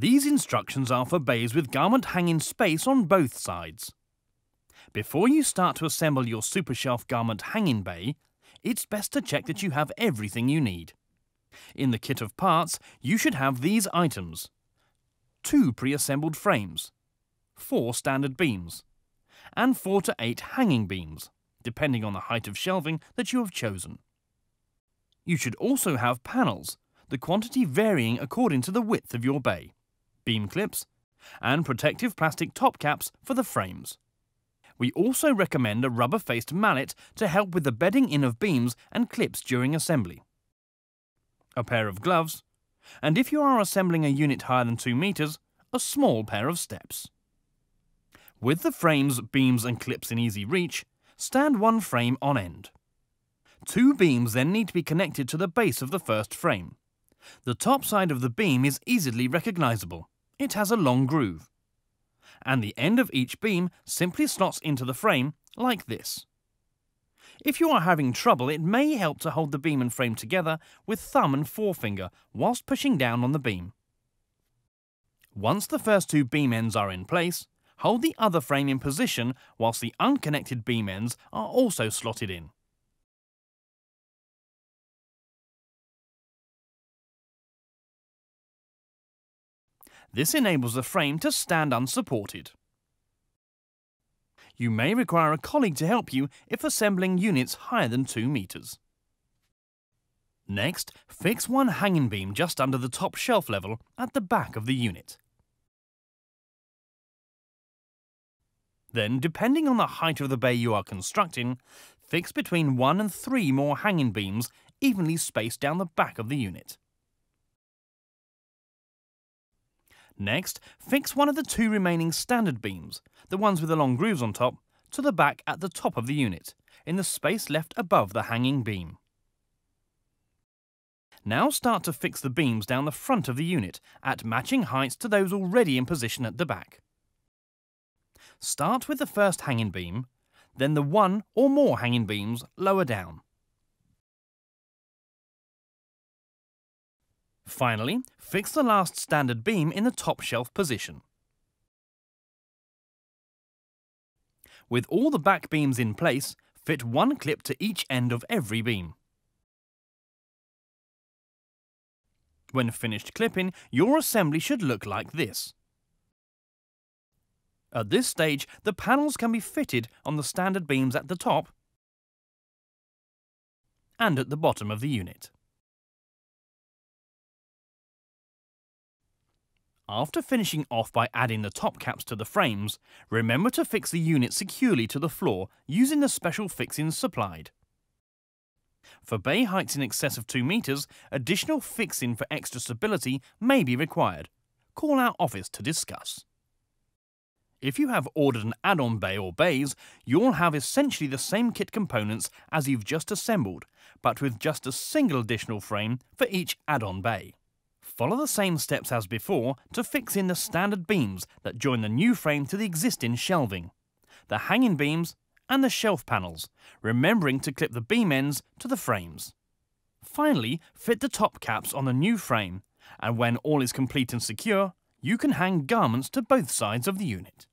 These instructions are for bays with garment hanging space on both sides. Before you start to assemble your Supershelf garment hanging bay, it's best to check that you have everything you need. In the kit of parts, you should have these items. Two pre-assembled frames, four standard beams, and four to eight hanging beams, depending on the height of shelving that you have chosen. You should also have panels, the quantity varying according to the width of your bay, beam clips, and protective plastic top caps for the frames. We also recommend a rubber-faced mallet to help with the bedding in of beams and clips during assembly. A pair of gloves, and if you are assembling a unit higher than 2 meters, a small pair of steps. With the frames, beams and clips in easy reach, stand one frame on end. Two beams then need to be connected to the base of the first frame. The top side of the beam is easily recognizable. It has a long groove and the end of each beam simply slots into the frame like this. If you are having trouble, it may help to hold the beam and frame together with thumb and forefinger whilst pushing down on the beam. Once the first two beam ends are in place, hold the other frame in position whilst the unconnected beam ends are also slotted in. This enables the frame to stand unsupported. You may require a colleague to help you if assembling units higher than 2 metres. Next, fix one hanging beam just under the top shelf level at the back of the unit. Then, depending on the height of the bay you are constructing, fix between one and three more hanging beams evenly spaced down the back of the unit. Next, fix one of the two remaining standard beams, the ones with the long grooves on top, to the back at the top of the unit, in the space left above the hanging beam. Now start to fix the beams down the front of the unit at matching heights to those already in position at the back. Start with the first hanging beam, then the one or more hanging beams lower down. Finally, fix the last standard beam in the top shelf position. With all the back beams in place, fit one clip to each end of every beam. When finished clipping, your assembly should look like this. At this stage, the panels can be fitted on the standard beams at the top and at the bottom of the unit. After finishing off by adding the top caps to the frames, remember to fix the unit securely to the floor using the special fixings supplied. For bay heights in excess of 2 metres, additional fixing for extra stability may be required. Call our office to discuss. If you have ordered an add-on bay or bays, you'll have essentially the same kit components as you've just assembled, but with just a single additional frame for each add-on bay. Follow the same steps as before to fix in the standard beams that join the new frame to the existing shelving, the hanging beams and the shelf panels, remembering to clip the beam ends to the frames. Finally, fit the top caps on the new frame, and when all is complete and secure, you can hang garments to both sides of the unit.